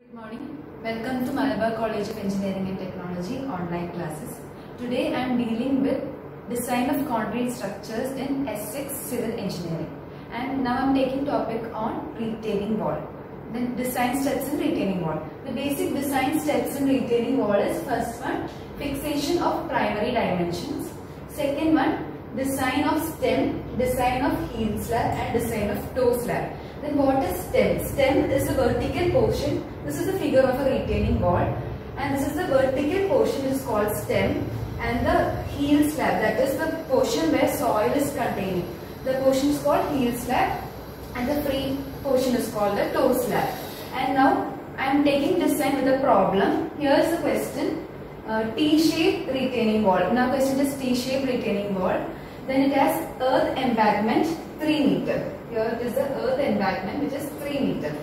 Good morning. Welcome to Malabar College of Engineering and Technology online classes. Today I am dealing with design of concrete structures in S6 Civil Engineering. And now I am taking topic on retaining wall. Then design steps in retaining wall. The basic design steps in retaining wall is first one fixation of primary dimensions. Second one design of stem, design of heel slab and design of toe slab. Then what is stem? Stem is the vertical portion. This is the figure of a retaining wall and this is the vertical portion is called stem and the heel slab that is the portion where soil is containing. The portion is called heel slab and the free portion is called the toe slab. And now I am taking design with a problem. Here is the question. Uh, T-shaped retaining wall. Now question is T-shaped retaining wall. Then it has earth embankment 3 meter. Here is the earth embankment which is 3 meter.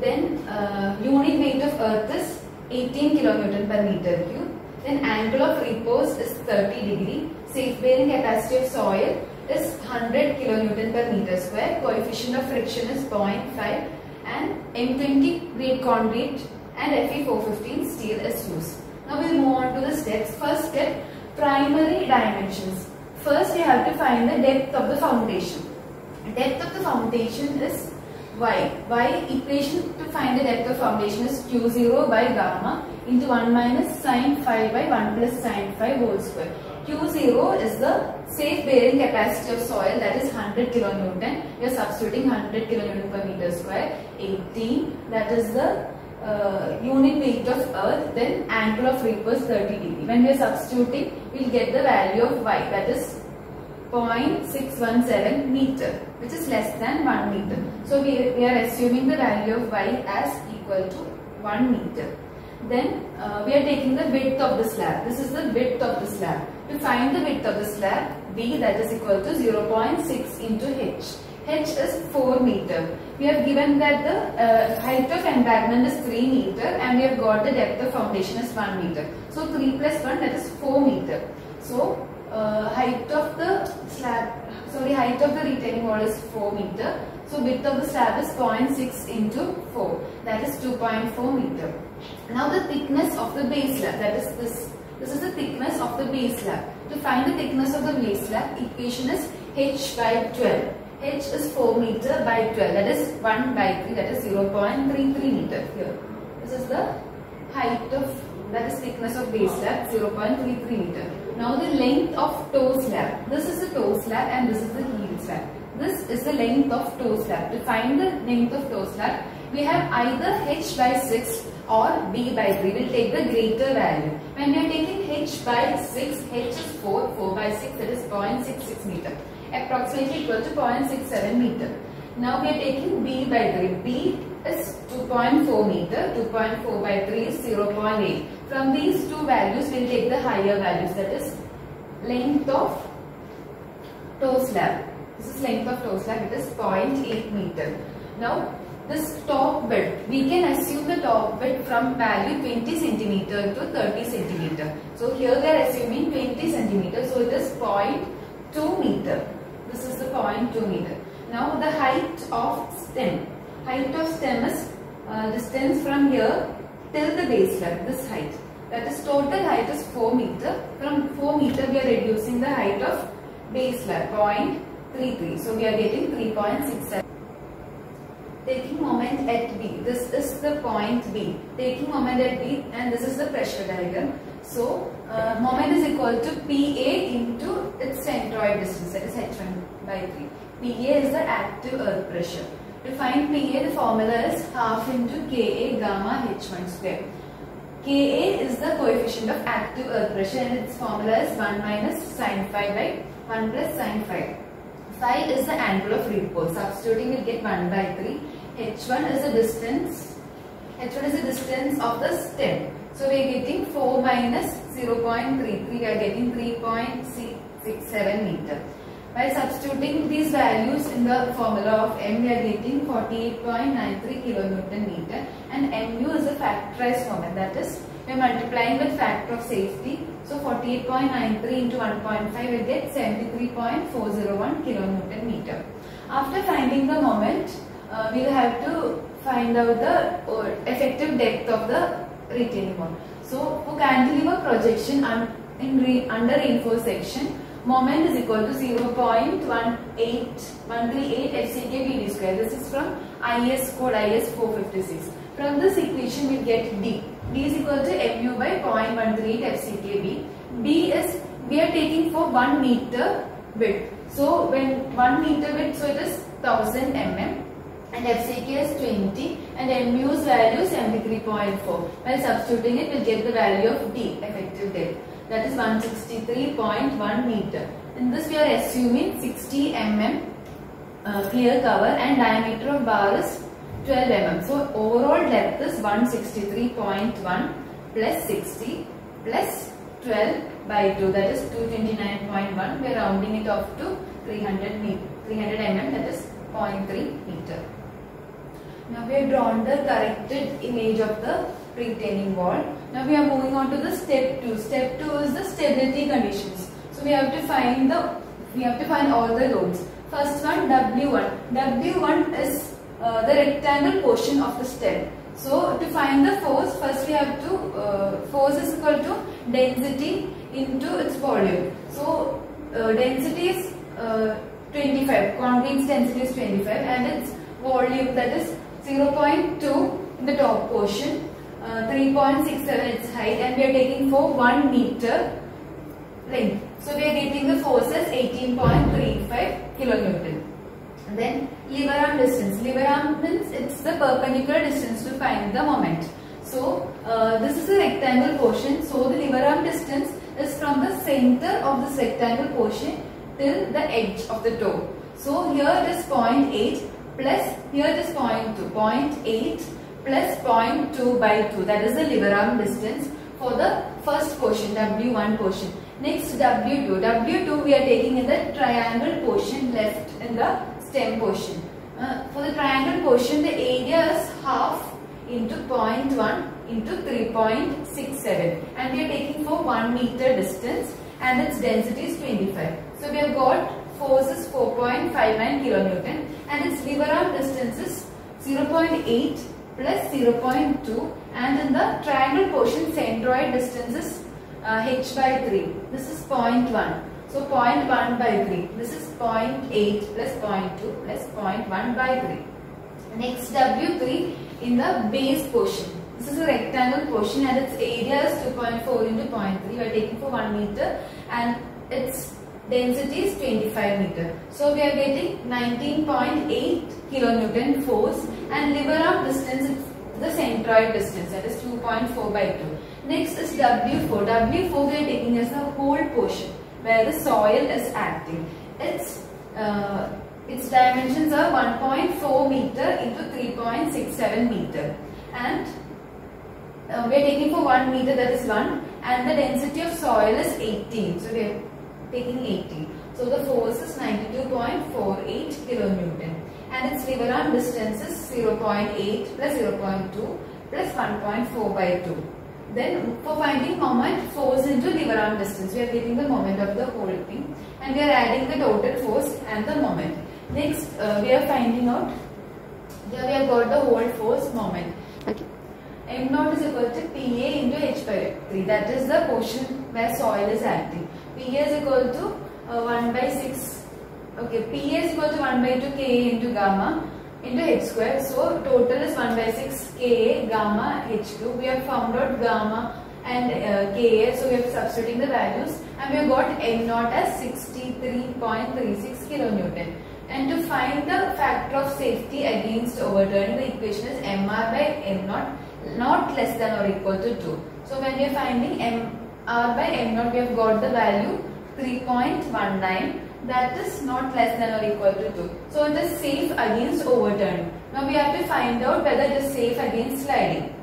Then uh, unit weight of earth is 18 kilonewton per meter cube. Then angle of repose is 30 degree. Safe bearing capacity of soil is 100 kilonewton per meter square. Coefficient of friction is 0.5 and M20 grade concrete and Fe415 steel is used. Now we will move on to the steps. First step, primary dimensions. First you have to find the depth of the foundation. Depth of the foundation is y. y equation to find the depth of foundation is q0 by gamma into 1 minus sine phi by 1 plus sine phi whole square. Q0 is the safe bearing capacity of soil that is 100 kilonewton. We are substituting 100 kilonewton per meter square. 18 that is the uh, unit weight of earth then angle of repose 30 degree. When we are substituting we will get the value of y that is 0.617 meter which is less than 1 meter. So we, we are assuming the value of y as equal to 1 meter. Then uh, we are taking the width of the slab. This is the width of the slab. To find the width of the slab, B that is equal to 0.6 into H. H is 4 meter. We have given that the uh, height of embankment is 3 meter and we have got the depth of foundation is 1 meter. So 3 plus 1 that is 4 meter. So uh, height of the slab, sorry height of retaining wall is 4 meter. So width of the slab is 0.6 into 4 that is 2.4 meter. Now the thickness of the base slab that is this. This is the thickness of the base slab. To find the thickness of the base slab equation is h by 12. h is 4 meter by 12 that is 1 by 3 that is 0.33 meter here. This is the height of that is thickness of base slab 0.33 meter. Now the length of toe slab. This is the toe slab and this is the heel This is the length of toe slab. To find the length of toe slab, we have either h by 6 or b by 3. We will take the greater value. When we are taking h by 6, h is 4, 4 by 6 that is 0.66 meter. Approximately equal to 0.67 meter. Now we are taking b by 3. b is 2.4 meter, 2.4 by 3 is 0.8. From these two values, we will take the higher values that is length of toe slab. This is length of toe slab. It is 0.8 meter. Now this top width, we can assume the top width from value 20 centimeter to 30 centimeter. So here we are assuming 20 centimeter. So it is 0.2 meter. This is the 0.2 meter. Now the height of stem. Height of stem is uh, distance from here till the base level, this height. That is total height is 4 meter. From 4 meter we are reducing the height of base level, 0.2 33. So we are getting 3.67. Taking moment at B. This is the point B. Taking moment at B and this is the pressure diagram. So uh, moment is equal to PA into its centroid distance that is H1 by 3. PA is the active earth pressure. To find PA the formula is half into Ka gamma H1 square. Ka is the coefficient of active earth pressure and its formula is 1 minus sine phi by 1 plus sine phi. Phi is the angle of repose. Substituting will get 1 by 3. H1 is the distance. H1 is the distance of the stem. So we are getting 4 minus 0.33. We are getting 3.67 meter. By substituting these values in the formula of m, we are getting 48.93 kilonewton meter and mu is a factorized format that is we are multiplying with factor of safety. So 48.93 into 1.5 will get 73.401 kilonewton meter. After finding the moment, uh, we will have to find out the uh, effective depth of the retaining wall. So for cantilever projection un re under reinforced section, moment is equal to 0.18138 FCK BD square. This is from IS code IS 456. From this equation we get D. D is equal to mu by 0.138 FCKB. B is we are taking for 1 meter width. So when 1 meter width, so it is 1000 mm and FCK is 20 and MU's value is 73.4. While substituting it, we'll get the value of D, effective depth. That is 163.1 meter. In this we are assuming 60 mm uh, clear cover and diameter of bar is 12 mm. So overall depth is 163.1 plus 60 plus 12 by 2 that is 229.1. We are rounding it off to 300 meter, 300 mm that is 0.3 meter. Now we have drawn the corrected image of the retaining wall. Now we are moving on to the step 2. Step 2 is the stability conditions. So we have to find the we have to find all the loads. First one W1. W1 is uh, the rectangle portion of the stem. So to find the force, first we have to uh, force is equal to density into its volume. So uh, density is uh, 25, concrete's density is 25 and its volume that is 0.2 in the top portion, uh, 3.67 its height and we are taking for 1 meter length. So we are getting the force as 18.35 kilonewton. Then lever arm distance. Lever arm means it's the perpendicular distance to find the moment. So uh, this is a rectangle portion. So the lever arm distance is from the center of this rectangle portion till the edge of the toe. So here it is 0.8 plus here it is 0.2. 0.8 plus 0.2 by 2 that is the lever arm distance for the first portion W1 portion. Next W2. W2 we are taking in the triangle portion left in the stem portion. Uh, for the triangle portion the area is half into 0.1 into 3.67 and we are taking for 1 meter distance and its density is 25. So we have got force is 4.59 kilonewton and its lever arm distance is 0.8 plus 0.2 and in the triangle portion centroid distance is uh, h by 3. This is 0.1. So 0.1 by 3. This is 0.8 plus 0.2 plus 0.1 by 3. Next W3 in the base portion. This is a rectangle portion and its area is 2.4 into 0.3. We are taking for 1 meter and its density is 25 meter. So we are getting 19.8 kilonewton force and lever arm distance is the centroid distance that is 2.4 by 2. Next is W4. W4 we are taking as the whole portion where the soil is acting. Its uh, its dimensions are 1.4 meter into 3.67 meter and uh, we are taking for 1 meter that is 1 and the density of soil is 18. So we are taking 18. So the force is 92.48 kilonewton and its lever arm distance is 0.8 plus 0.2 plus 1.4 by 2. Then for finding moment force into lever arm distance, we are getting the moment of the whole thing and we are adding the total force and the moment. Next uh, we are finding out, here we have got the whole force moment. Okay. M naught is equal to PA into H by 3 that is the portion where soil is acting. PA is equal to uh, 1 by 6 okay PA is equal to 1 by 2 Ka into gamma into h square. So total is 1 by 6 Ka gamma h cube. We have found out gamma and uh, Ka. So we are substituting the values and we have got m naught as 63.36 kilonewton. And to find the factor of safety against overturning, the equation is mr by m naught not less than or equal to 2. So when we are finding mr by m naught, we have got the value 3.19 that is not less than or equal to 2. So it is safe against overturn. Now we have to find out whether it is safe against sliding.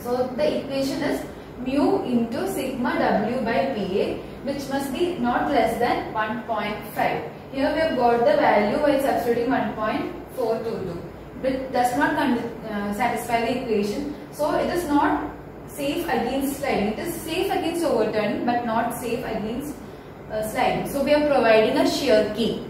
So the equation is mu into sigma w by pa which must be not less than 1.5. Here we have got the value by substituting 1.422 which does not uh, satisfy the equation. So it is not safe against sliding. It is safe against overturning but not safe against uh, sliding. So we are providing a shear key.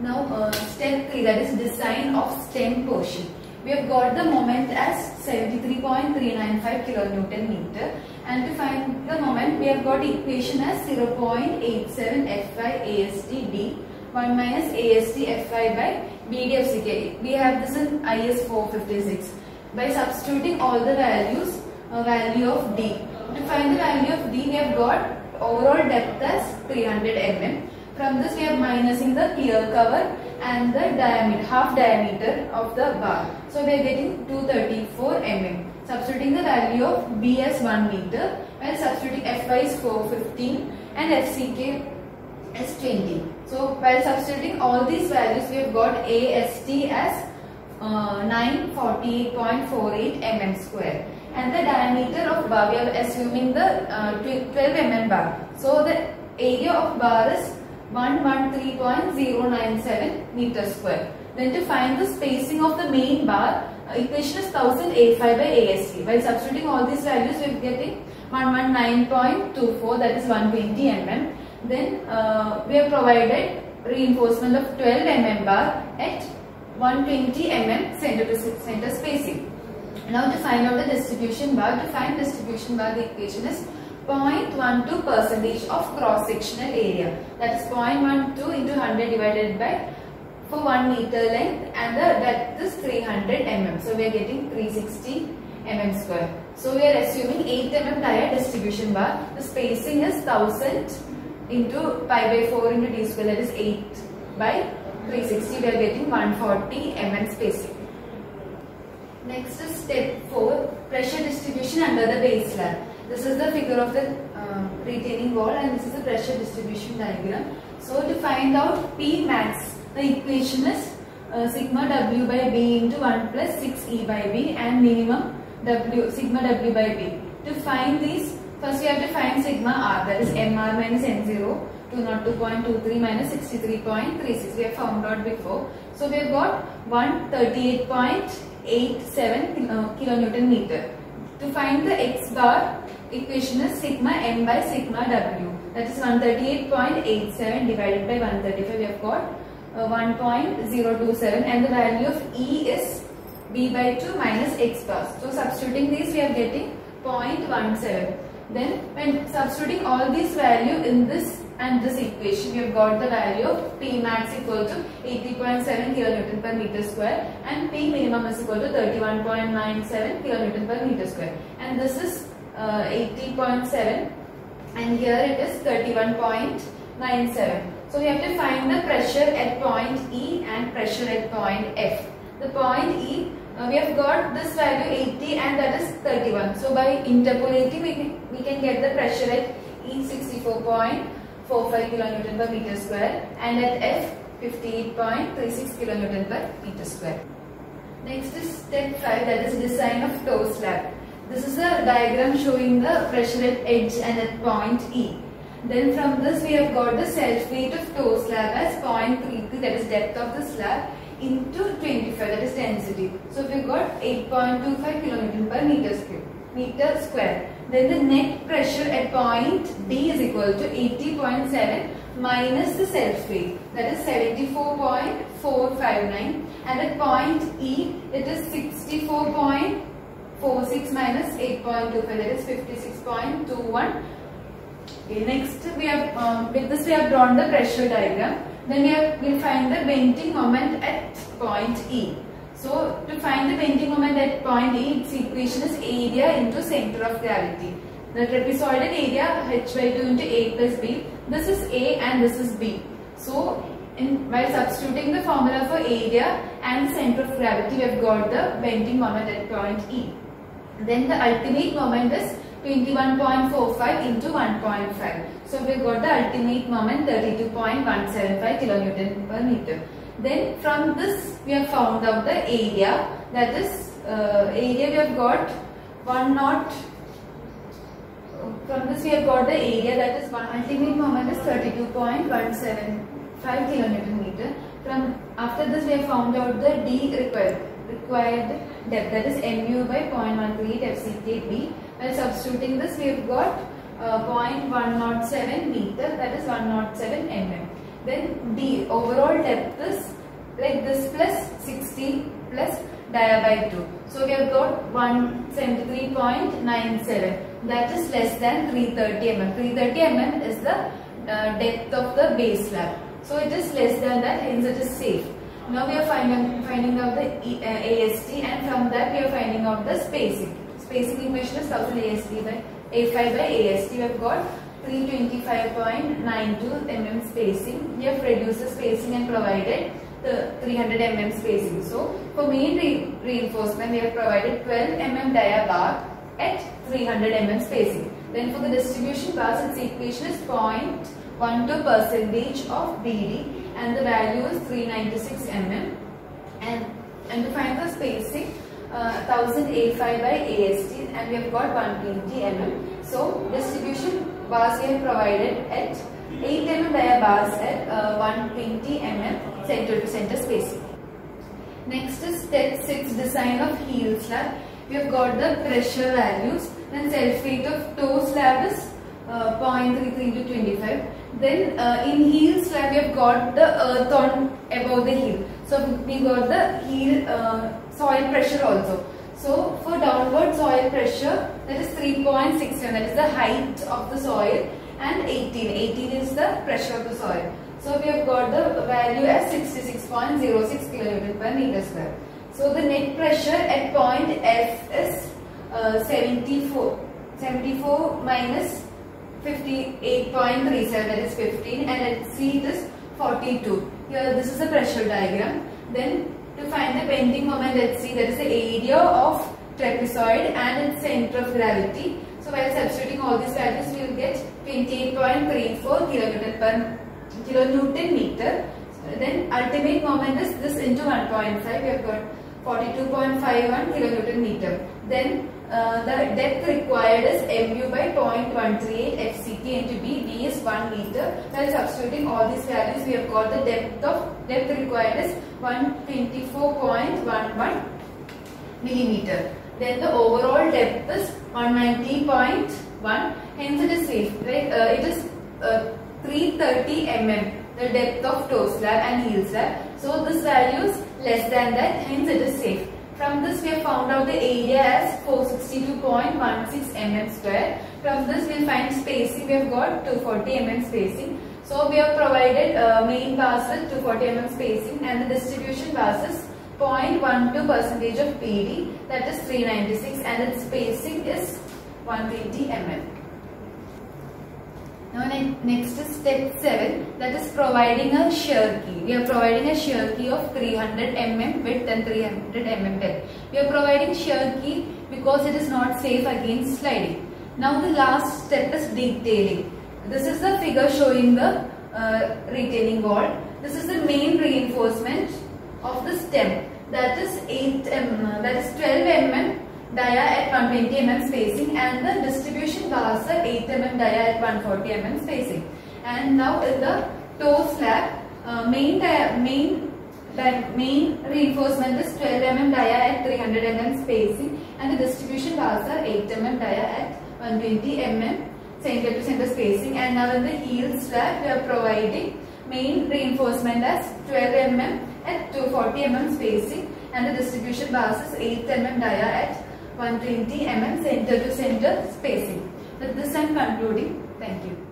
Now uh, step 3 that is design of stem portion. We have got the moment as 73.395 kilonewton meter and to find the moment we have got equation as 0.87 Fy AST D 1 minus AST Fy by BD FCK. We have this in IS 456. By substituting all the values, uh, value of D. To find the value of D we have got overall depth as 300 mm from this we are minusing the clear cover and the diameter, half diameter of the bar. So we are getting 234 mm. Substituting the value of B as 1 meter while substituting Fy is 415 and FCK is 20. So while substituting all these values we have got AST as uh, 948.48 mm square and the diameter of bar we are assuming the uh, 12 mm bar. So the area of bar is 113.097 meter square. Then to find the spacing of the main bar, uh, equation is 1000 A5 by AST. While substituting all these values, we are getting 119.24 that is 120 mm. Then uh, we have provided reinforcement of 12 mm bar at 120 mm center to center spacing. Now to find out the distribution bar, to find distribution bar the equation is 0.12 percentage of cross sectional area. That is 0.12 into 100 divided by for 1 meter length and the depth is 300 mm so we are getting 360 mm square. So we are assuming 8 mm dia distribution bar. The spacing is 1000 into pi by 4 into d square that is 8 by 360 we are getting 140 mm spacing next is step 4 pressure distribution under the base slab this is the figure of the uh, retaining wall and this is the pressure distribution diagram. So to find out P max, the equation is uh, sigma W by B into 1 plus 6 E by B and minimum W sigma W by B. To find these, first we have to find sigma R that is MR minus N0 202.23 minus 63.36 we have found out before. So we have got 138.87 uh, kilonewton meter. To find the x bar, equation is sigma m by sigma w. That is 138.87 divided by 135. We have got uh, 1.027 and the value of E is b by 2 minus x bar. So substituting these we are getting 0.17. Then when substituting all these value in this and this equation we have got the value of P max equal to 80.7 kilonewton per meter square and P minimum is equal to 31.97 kilonewton per meter square and this is uh, 80.7 and here it is 31.97. So we have to find the pressure at point E and pressure at point F. The point E uh, we have got this value 80 and that is 31. So by interpolating we can, we can get the pressure at E 64.45 kilonewton per meter square and at F 58.36 kilonewton per meter square. Next is step 5 that is design of toe slab. This is a diagram showing the pressure at edge and at point E. Then from this we have got the self weight of toe slab as 0.33 that is depth of the slab into 25 that is density. So we got 8.25 kilonewton per meter square. Meter square. Then the net pressure at point D is equal to 80.7 minus the self weight that is 74.459 and at point E it is 64.46 minus 8.25 that is 56.21 okay, next we have um, with this we have drawn the pressure diagram. Then we have we'll find the bending moment at point E so to find the bending moment at point E its equation is area into center of gravity the trapezoidal area h by 2 into a plus b this is a and this is b so in, substituting the formula for area and center of gravity, we have got the bending moment at point E. Then the ultimate moment is 21.45 into 1.5. So we have got the ultimate moment 32.175 kilonewton per meter. Then from this we have found out the area that is uh, area we have got 1 not from this we have got the area that is one ultimate moment is 32.175 kilonewton meter. From after this we have found out the D required required depth that is mu by 0.138 FCKB. While substituting this we have got uh, 0.107 meter that is 107 mm. Then D overall depth is like this plus 60 plus dia by 2. So we have got 173.97 that is less than 330 mm. 330 mm is the uh, depth of the base slab. So it is less than that hence it is safe. Now we are finding, finding out the e, uh, AST and from that we are finding out the spacing. Spacing equation is 1000 AST by A5 by AST. We have got 325.92 mm spacing. We have reduced the spacing and provided the 300 mm spacing. So for main re reinforcement we have provided 12 mm dia bar at 300 mm spacing. Then for the distribution bars its equation is 0.12 percentage of BD and the value is 396 mm and and to find the spacing uh, 1085 by AST and we have got 120 mm. So distribution bars we provided at 8 mm dia bars at uh, 120 mm center to center spacing. Next is step 6 design of heel slab. We have got the pressure values then self weight of toe slab is uh, 0.33 to 25. Then uh, in heel slab we have got the earth on above the heel. So we got the heel uh, soil pressure also. So for downward soil pressure that is 3.67 that is the height of the soil and 18. 18 is the pressure of the soil. So we have got the value as 66.06 kN per meter square. So the net pressure at point F is uh, 74, 74 minus 58.37 that is 15 and at C it is 42. Here this is the pressure diagram. Then to find the bending moment let's see that is the area of trapezoid and its center of gravity. So while substituting all these values we will get 28.34 kilonewton per kilonewton meter. Then ultimate moment is this into 1.5 we have got 42.51 kilonewton meter. Then uh, the depth required is mu by 0.138 fct into b. b is 1 meter. While substituting all these values, we have got the depth of depth required is 124.11 millimeter. Then the overall depth is 190.1. Hence it is safe. Right? Uh, it is uh, 330 mm the depth of toe slab and heel slab. So this value is less than that. Hence it is safe. From this we have found out the area as 462.16 mm square. From this we find spacing. We have got 240 mm spacing. So we have provided uh, main bars with 240 mm spacing and the distribution bars is 0.12 percentage of BD that is 396 and its spacing is 120 mm. Now next is step 7 that is providing a shear key. We are providing a shear key of 300 mm width and 300 mm depth. We are providing shear key because it is not safe against sliding. Now the last step is detailing. This is the figure showing the uh, retaining wall. This is the main reinforcement of the stem that is 8 mm, that is 12 mm dia at 120 mm spacing and the distribution are 8 mm dia at 140 mm spacing. And now in the toe slab, uh, main main main reinforcement is 12 mm dia at 300 mm spacing and the distribution bars are 8 mm dia at 120 mm center to center spacing and now in the heel slab we are providing main reinforcement as 12 mm at 240 mm spacing and the distribution bars is 8 mm dia at 120 mm center to center spacing. With this I am concluding. Thank you.